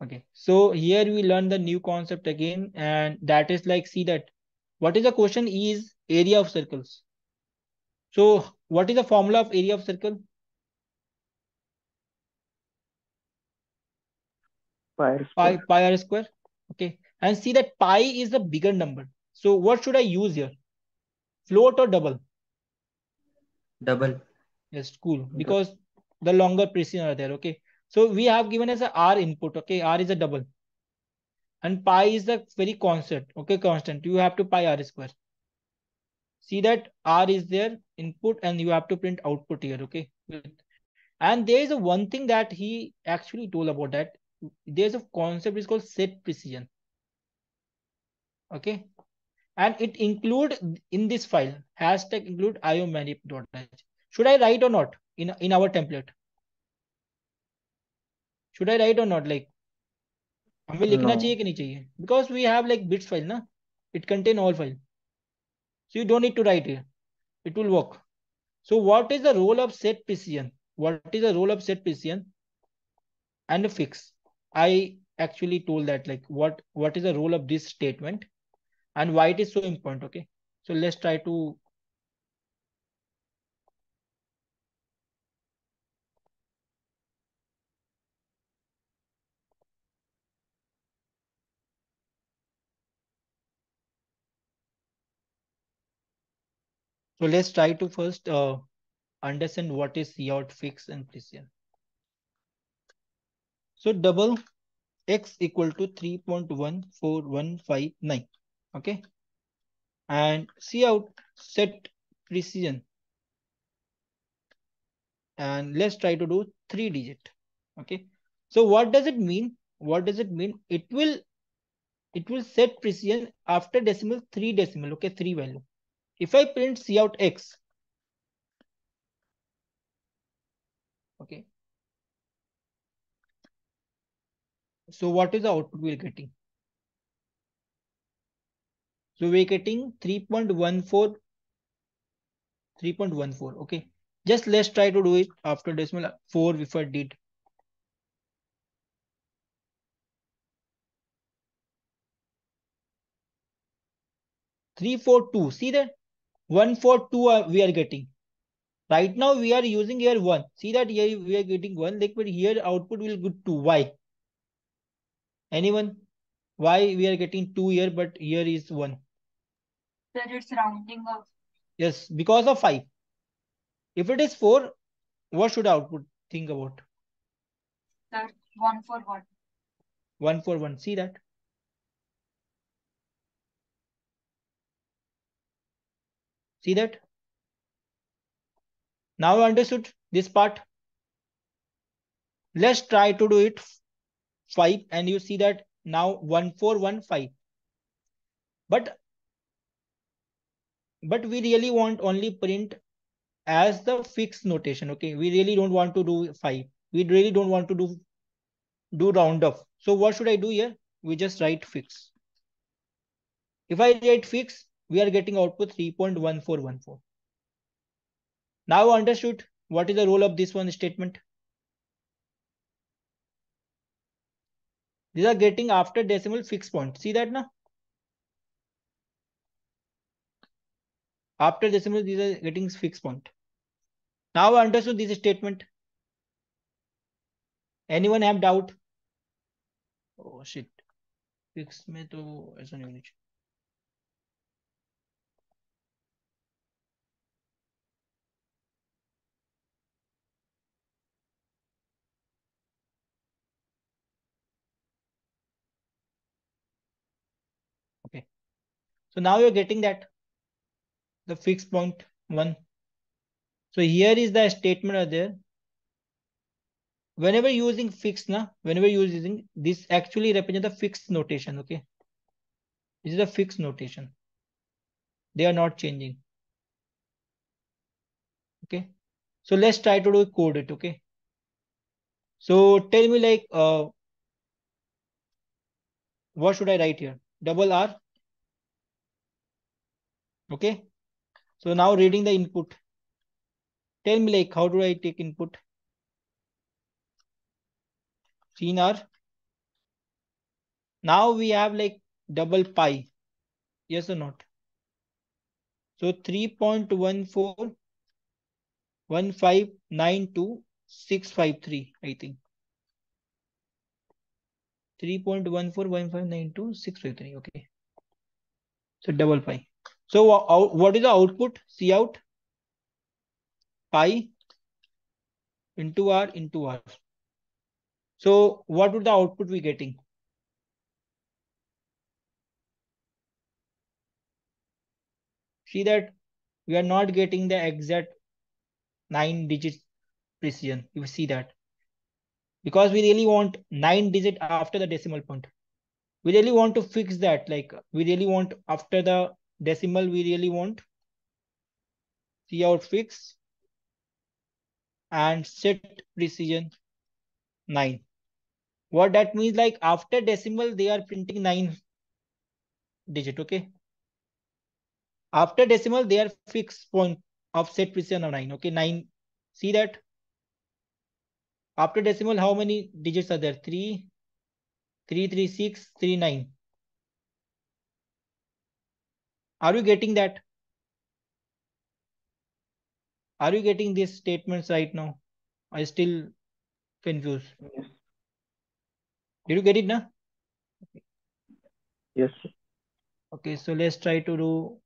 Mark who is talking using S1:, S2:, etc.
S1: Okay, so here we learn the new concept again, and that is like, see that what is the question is area of circles. So what is the formula of area of circle?
S2: Pi r
S1: Pi,
S2: square.
S1: pi r square. Okay, and see that pi is the bigger number. So what should I use here? Float or double?
S3: Double.
S1: Yes, cool. Because the longer precision are there. Okay. So we have given as a R input. Okay. R is a double. And pi is the very constant. Okay. Constant. You have to pi R square. See that R is there input and you have to print output here. Okay. And there is a one thing that he actually told about that. There's a concept is called set precision. Okay. And it include in this file hashtag include iomanip.h. Should I write or not in, in our template? Should I write or not? Like हमें लिखना
S2: No.
S1: चाहिए कि नहीं चाहिए because we have like bits file ना it contain all file so you don't need to write here it will work so what is the role of set precision what is the role of set precision and fix I actually told that like what what is the role of this statement and why it is so important okay so let's try to So let's try to first uh, understand what is Cout fix and precision. So double x equal to 3.14159. Okay. And Cout set precision. And let's try to do three digit. Okay. So what does it mean? What does it mean? It will it will set precision after decimal three decimal. Okay, three value. If I print Cout x, okay. So what is the output we're getting? So we're getting 3.14, 3.14. Okay. Just let's try to do it after decimal four if I did. Three, four, two. See that? One, four, two uh, we are getting. Right now we are using here one. See that here we are getting one, like but here output will go two. Why? Anyone? Why we are getting two here, but here is one?
S4: That it's rounding off.
S1: Yes, because of five. If it is four, what should output think about?
S4: That one for one.
S1: One for one. See that? See that? Now understood this part. Let's try to do it five and you see that now one four one five. But but we really want only print as the fixed notation. Okay, we really don't want to do five. We really don't want to do do round off. So what should I do here? We just write fix. If I write fix, we are getting output 3.1414. Now understood what is the role of this one statement. These are getting after decimal fixed point. See that now? After decimal, these are getting fixed point. Now understood this statement. Anyone have doubt? Oh shit. Fixed me to as an image. So now you're getting that the fixed point one. So here is the statement are there. Whenever using fixed na, whenever using this actually represent the fixed notation. Okay. This is a fixed notation. They are not changing. Okay. So let's try to do code it. Okay. So tell me like, uh, what should I write here? Double R. Okay. So now reading the input. Tell me like, how do I take input? cin R. Now we have like double pi. Yes or not? So 3.14 1592653, I think. 3.141592653. Okay. So double pi. So uh, what is the output? C out pi into R into R. So what would the output be getting? See that we are not getting the exact nine digit precision. You see that because we really want nine digit after the decimal point. We really want to fix that. Like we really want after the decimal, we really want See out fix and set precision 9. What that means like after decimal, they are printing 9 digit, okay? After decimal, they are fixed point of set precision of 9, okay? 9, see that? After decimal, how many digits are there? 3, 3, 3, 6, 3, 9. Are you getting that? Are you getting these statements right now? I still confused.
S2: Yes.
S1: Did you get it now?
S2: Yes.
S1: Okay, so let's try to do